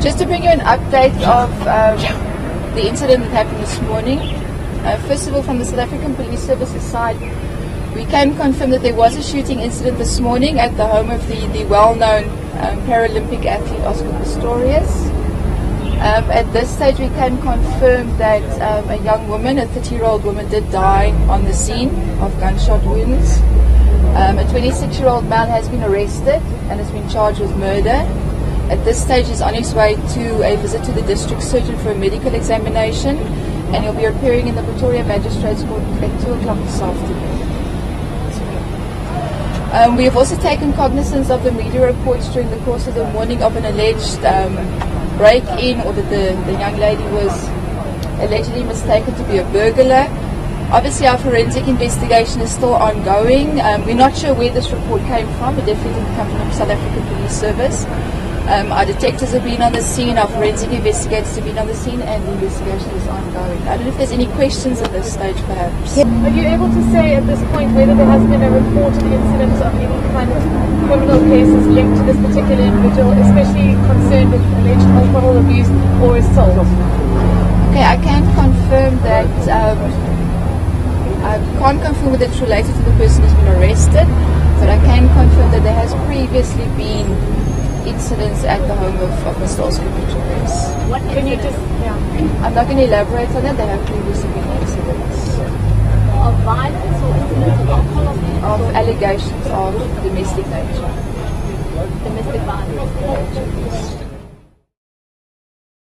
Just to bring you an update of um, the incident that happened this morning. Uh, first of all, from the South African Police Services side, we can confirm that there was a shooting incident this morning at the home of the, the well-known um, Paralympic athlete Oscar Pistorius. Um, at this stage, we can confirm that um, a young woman, a 30-year-old woman, did die on the scene of gunshot wounds. Um, a 26-year-old man has been arrested and has been charged with murder. At this stage, he's on his way to a visit to the district surgeon for a medical examination, and he'll be appearing in the Pretoria Magistrates Court at 2 o'clock this afternoon. Um, we have also taken cognizance of the media reports during the course of the morning of an alleged um, break-in, or that the, the young lady was allegedly mistaken to be a burglar. Obviously, our forensic investigation is still ongoing. Um, we're not sure where this report came from. It definitely didn't come from the South African Police Service. Um, our detectives have been on the scene, our forensic investigators have been on the scene, and the investigation is ongoing. I don't know if there's any questions at this stage, perhaps. Are you able to say at this point whether there has been a reported incident of any kind of criminal cases linked to this particular individual, especially concerned with alleged alcohol abuse or assault? Okay, I can confirm that. Um, I can't confirm whether it's related to the person who's been arrested, but I can confirm that there has previously been incidents at the home of, of Mr. Oscar Pistorius. What can you just yeah. I'm not going to elaborate on that. There have previously been incidents of violence or incidents of alcohol abuse? of allegations of domestic nature. Domestic violence.